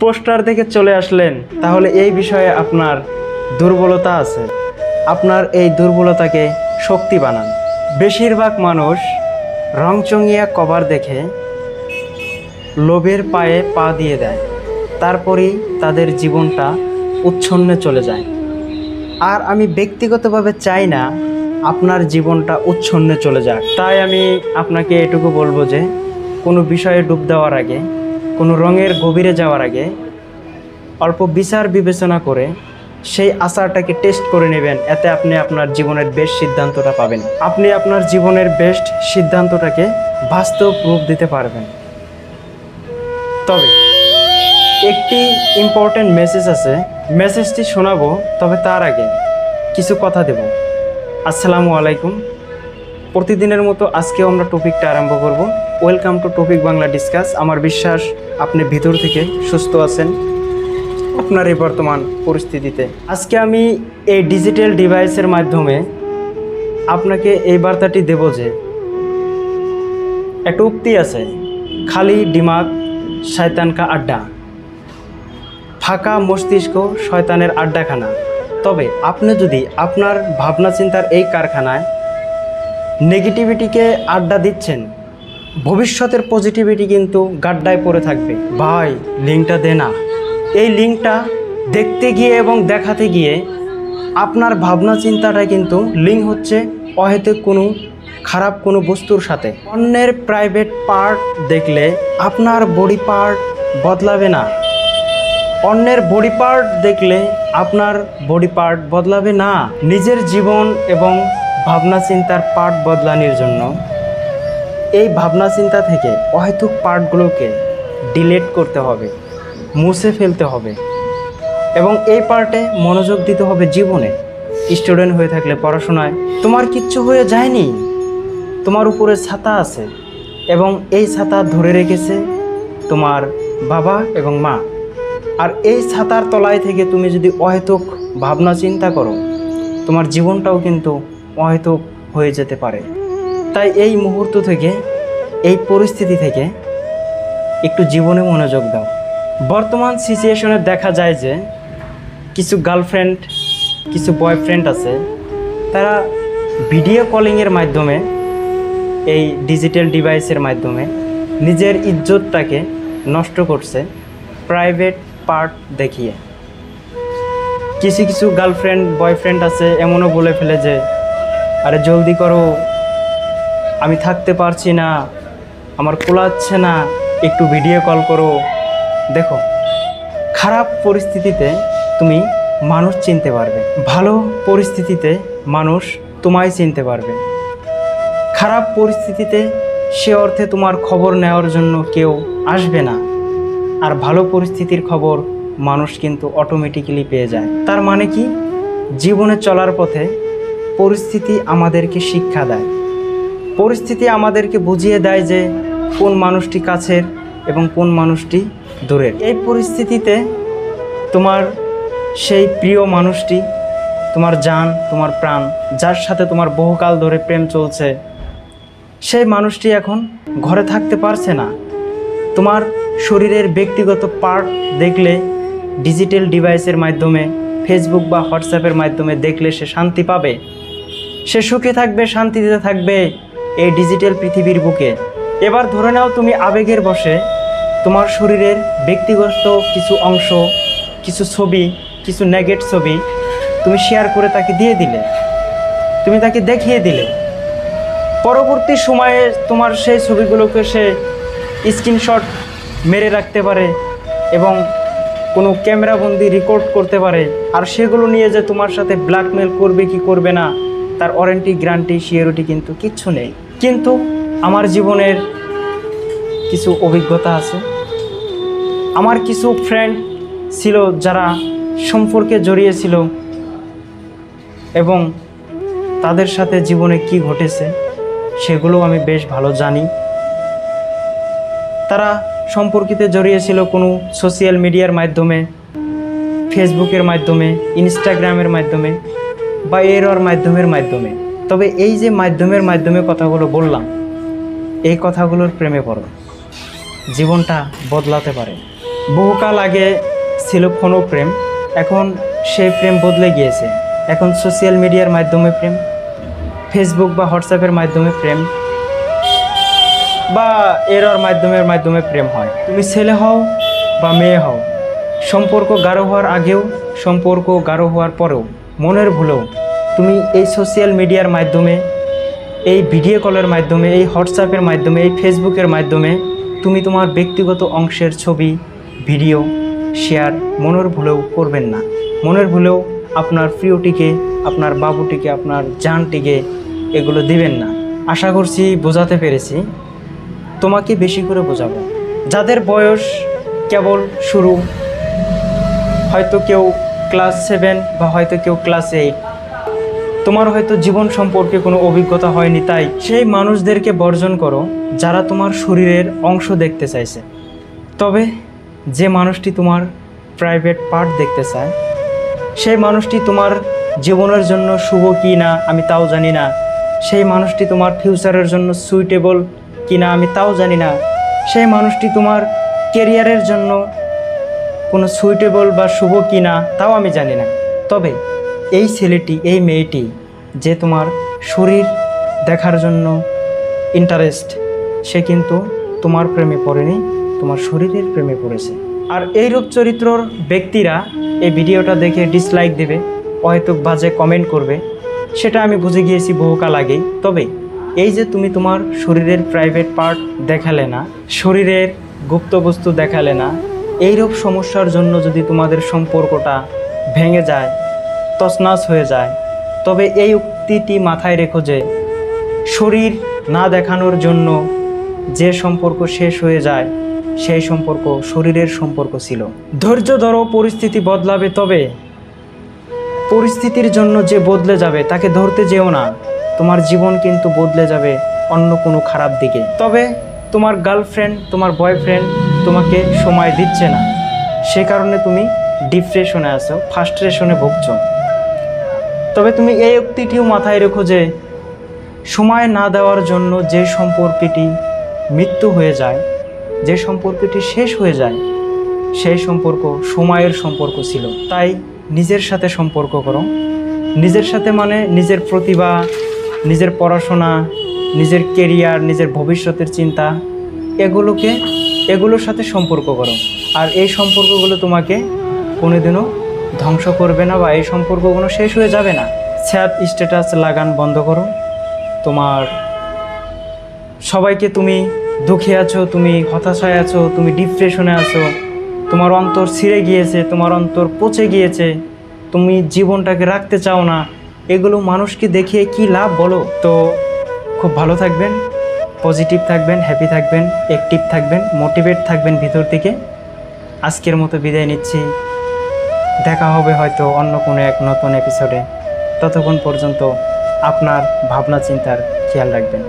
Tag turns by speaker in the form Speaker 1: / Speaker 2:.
Speaker 1: Poster দেখে চলে আসলেন, তাহলে এই বিষয়ে আপনার দুর্বলতা আছে। আপনার এই দুর্বলতাকে শক্তি বানান। বেশিরভাগ মানুষ রংচঙিয়া কভার দেখে লোভের পায়ে পা দিয়ে দেয়। তারপরেই তাদের জীবনটা উচ্ছন্নে চলে যায়। আর আমি ব্যক্তিগতভাবে চাই না আপনার জীবনটা উচ্ছন্নে চলে যাক। তাই আমি আপনাকে এটুকু বলব যে, কোনো বিষয়ে ডুব দেওয়ার আগে কোনো রঙের গভীরে যাওয়ার আগে অল্প বিচার বিবেচনা করে সেই আচারটাকে টেস্ট করে নেবেন, এতে আপনি আপনার জীবনের বেস্ট সিদ্ধান্তটা পাবেন। আপনি আপনার জীবনের বেস্ট সিদ্ধান্তটাকে বাস্তব রূপ দিতে পারবেন। তবে একটি ইম্পর্ট্যান্ট মেসেজ আছে মেসেজটি শোনাবো, তবে তার আগে কিছু কথা দেব। আসসালামু আলাইকুম। প্রতিদিনের মতো আজকেও আমরা টপিকটা আরম্ভ করব। Welcome to topic Bangla discuss. আমার বিশ্বাস, আপনি ভিতর থেকে সুস্থ আছেন আপনার এই বর্তমান পরিস্থিতিতে। আজকে আমি এই ডিজিটাল ডিভাইসের মাধ্যমে আপনাকে এই বার্তাটি দেব যে, একটা উক্তি আছে, খালি দিমাগ শয়তান কা আড্ডা। ফাঁকা মস্তিষ্ক, শয়তানের আড্ডাখানা। তবে আপনি যদি আপনার ভাবনা চিন্তার এই কারখানায় নেগেটিভিটিকে আড্ডা দিচ্ছেন ভবিষ্যতের পজিটিভিটি কিন্তু গাড্ডায় পড়ে থাকবে। ভাই, লিঙ্কটা দে না। এই লিঙ্কটা দেখতে গিয়ে এবং দেখাতে গিয়ে আপনার ভাবনা চিন্তাটা কিন্তু লিঙ্ক হচ্ছে অহেতুক কোনো খারাপ কোনো বস্তুর সাথে। অন্যের প্রাইভেট পার্ট দেখলে আপনার বডি পার্ট বদলাবে না। অন্যের বডি পার্ট দেখলে আপনার বডি পার্ট বদলাবে না। নিজের জীবন এবং ভাবনা চিন্তার পার্ট বদলানোর জন্য এই ভাবনা চিন্তা থেকে অহেতুক পার্টগুলোকে ডিলেট করতে হবে, মুছে ফেলতে হবে এবং এই পার্টে মনোযোগ দিতে হবে জীবনে। স্টুডেন্ট হয়ে থাকলে পড়াশোনায় তোমার কিচ্ছু হয়ে যায়নি। তোমার উপরে ছাতা আছে এবং এই ছাতা ধরে রেখেছে তোমার বাবা এবং মা। আর এই ছাতার তলায় থেকে তুমি যদি অহেতুক ভাবনা চিন্তা করো, তোমার জীবনটাও কিন্তু অহেতুক হয়ে যেতে পারে। তাই এই মুহূর্ত থেকে, এই পরিস্থিতি থেকে একটু জীবনে মনোযোগ দাও। বর্তমান সিচুয়েশনে দেখা যায় যে, কিছু গার্লফ্রেন্ড কিছু বয়ফ্রেন্ড আছে, তারা ভিডিও কলিংয়ের মাধ্যমে, এই ডিজিটাল ডিভাইসের মাধ্যমে নিজের ইজ্জতটাকে নষ্ট করছে প্রাইভেট পার্ট দেখিয়ে। কিছু কিছু গার্লফ্রেন্ড বয়ফ্রেন্ড আছে, এমনও বলে ফেলে যে, আরে জলদি করো আমি থাকতে পারছি না। আমার কোলাচ্ছে না। একটু ভিডিও কল করো। দেখো, খারাপ পরিস্থিতিতে তুমি মানুষ চিনতে পারবে। ভালো পরিস্থিতিতে মানুষ তোমায় চিনতে পারবে। খারাপ পরিস্থিতিতে সে অর্থে তোমার খবর নেওয়ার জন্য কেউ আসবে না। আর ভালো পরিস্থিতির খবর মানুষ কিন্তু অটোমেটিক্যালি পেয়ে যায়। তার মানে কি? জীবনে চলার পথে পরিস্থিতি আমাদেরকে শিক্ষা দেয়। পরিস্থিতি আমাদেরকে বুঝিয়ে দেয় যে কোন মানুষটি কাছের এবং কোন মানুষটি দূরের। এই পরিস্থিতিতে তোমার সেই প্রিয় মানুষটি, তোমার যান তোমার প্রাণ, যার সাথে তোমার বহুকাল ধরে প্রেম চলছে, সেই মানুষটি এখন ঘরে থাকতে পারছে না। তোমার শরীরের ব্যক্তিগত পার্ট দেখলে, ডিজিটাল ডিভাইসের মাধ্যমে, ফেসবুক বা হোয়াটসঅ্যাপের মাধ্যমে দেখলে সে শান্তি পাবে। সে সুখে থাকবে, শান্তিতে থাকবে। এই ডিজিটাল পৃথিবীর বুকে। এবার ধরে নাও তুমি আবেগের বসে। তোমার শরীরের ব্যক্তিগত কিছু অংশ, কিছু ছবি, কিছু নেগেট ছবি তুমি শেয়ার করে তাকে দিয়ে দিলে। তুমি তাকে দেখিয়ে দিলে। পরবর্তী সময়ে তোমার সেই ছবিগুলোকে সে স্ক্রিনশট মেরে রাখতে পারে এবং কোনো ক্যামেরাবন্দি রেকর্ড করতে পারে। আর সেগুলো নিয়ে যে তোমার সাথে ব্ল্যাকমেল করবে কি করবে না, তার ওয়ারেন্টি গ্যারান্টি সিওরিটি কিন্তু কিচ্ছু নেই। কিন্তু আমার জীবনের কিছু অভিজ্ঞতা আছে। আমার কিছু ফ্রেন্ড ছিল যারা সম্পর্কে জড়িয়েছিল এবং তাদের সাথে জীবনে কি ঘটেছে সেগুলো আমি বেশ ভালো জানি। তারা সম্পর্কিতে জড়িয়েছিল কোনো সোশ্যাল মিডিয়ার মাধ্যমে ফেসবুকের মাধ্যমে ইনস্টাগ্রামের মাধ্যমে বা এরর মাধ্যমের মাধ্যমে। তবে এই যে মাধ্যমের মাধ্যমে কথাগুলো বললাম, এই কথাগুলোর প্রেমে পড়ো। জীবনটা বদলাতে পারে। বহুকাল আগে ছিল ফোনো প্রেম, এখন সেই প্রেম বদলে গিয়েছে। এখন সোশ্যাল মিডিয়ার মাধ্যমে প্রেম, ফেসবুক বা হোয়াটসঅ্যাপের মাধ্যমে প্রেম, বা এরর মাধ্যমের মাধ্যমে প্রেম হয়। তুমি ছেলে হও বা মেয়ে হও, সম্পর্ক গাঢ় হওয়ার আগেও, সম্পর্ক গাঢ় হওয়ার পরেও, মনের ভুলেও তুমি এই সোশ্যাল মিডিয়ার মাধ্যমে, এই ভিডিও কলের মাধ্যমে, এই হোয়াটসঅ্যাপের মাধ্যমে, এই ফেসবুকের মাধ্যমে তুমি তোমার ব্যক্তিগত অংশের ছবি ভিডিও শেয়ার মনের ভুলেও করবেন না। মনের ভুলেও আপনার প্রিয়টিকে, আপনার বাবুটিকে, আপনার জানটিকে এগুলো দিবেন না। আশা করছি বোঝাতে পেরেছি। তোমাকে বেশি করে বোঝাবো। যাদের বয়স কেবল শুরু, হয়তো কেউ ক্লাস সেভেন বা হয়তো কেউ ক্লাস এইট তোমার হয়তো জীবন সম্পর্কে কোনো অভিজ্ঞতা হয়নি, তাই সেই মানুষদেরকে বর্জন করো যারা তোমার শরীরের অংশ দেখতে চাইছে। তবে যে মানুষটি তোমার প্রাইভেট পার্ট দেখতে চায়, সেই মানুষটি তোমার জীবনের জন্য শুভ কি না আমি তাও জানি না। সেই মানুষটি তোমার ফিউচারের জন্য সুইটেবল কি না আমি তাও জানি না। সেই মানুষটি তোমার কেরিয়ারের জন্য কোনো সুইটেবল বা শুভ কি না তাও আমি জানি না। তবে এই ছেলেটি, এই মেয়েটি যে তোমার শরীর দেখার জন্য ইন্টারেস্ট সে কিন্তু তোমার প্রেমে পড়েনি, তোমার শরীরের প্রেমে পড়েছে। আর এই রূপ চরিত্রর ব্যক্তিরা এই ভিডিওটা দেখে ডিসলাইক দেবে, হয়তো বাজে কমেন্ট করবে, সেটা আমি বুঝে গিয়েছি বহুকাল আগেই। তবে এই যে তুমি তোমার শরীরের প্রাইভেট পার্ট দেখালে না, শরীরের গুপ্ত বস্তু দেখালে না, এইরূপ সমস্যার জন্য যদি তোমাদের সম্পর্কটা ভেঙে যায়, তছনাছ হয়ে যায় তবে এই উক্তিটি মাথায় রেখো যে শরীর না দেখানোর জন্য যে সম্পর্ক শেষ হয়ে যায়, সেই সম্পর্ক শরীরের সম্পর্ক ছিল। ধৈর্য ধরো পরিস্থিতি বদলাবে, তবে পরিস্থিতির জন্য যে বদলে যাবে, তাকে ধরতে যেও না। তোমার জীবন কিন্তু বদলে যাবে অন্য কোনো খারাপ দিকে। তবে তোমার গার্লফ্রেন্ড, তোমার বয়ফ্রেন্ড তোমাকে সময় দিচ্ছে না। সে কারণে তুমি ডিপ্রেশনে আছো, ফার্স্ট্রেশনে ভুগছো। তবে তুমি এই উক্তিটিও মাথায় রেখো যে, সময় না দেওয়ার জন্য যে সম্পর্কটি মৃত্যু হয়ে যায়, যে সম্পর্কটি শেষ হয়ে যায় সেই সম্পর্ক সময়ের সম্পর্ক ছিল। তাই নিজের সাথে সম্পর্ক করো। নিজের সাথে মানে নিজের প্রতিভা, নিজের পড়াশোনা, নিজের কেরিয়ার নিজের ভবিষ্যতের চিন্তা, এগুলোকে, এগুলোর সাথে সম্পর্ক করো। আর এই সম্পর্কগুলো তোমাকে কোনোদিনও ধ্বংস করবে না বা এই সম্পর্কগুলো শেষ হয়ে যাবে না। স্যাপ, স্ট্যাটাস লাগান বন্ধ করো। তোমার সবাইকে তুমি দুঃখে আছো, তুমি হতাশায় আছো, তুমি ডিপ্রেশনে আছো। তোমার অন্তর ছিঁড়ে গিয়েছে, তোমার অন্তর পচে গিয়েছে। তুমি জীবনটাকে রাখতে চাও না। এগুলো মানুষকে দেখিয়ে কি লাভ বলো? তো খুব ভালো থাকবেন, পজিটিভ থাকবেন, হ্যাপি থাকবেন অ্যাক্টিভ থাকবেন মোটিভেট থাকবেন ভিতর থেকে। আজকের মতো বিদায় নিচ্ছি। দেখা হবে হয়তো অন্য কোনো এক নতুন এপিসোডে ততক্ষণ পর্যন্ত আপনার ভাবনা চিন্তার খেয়াল রাখবেন।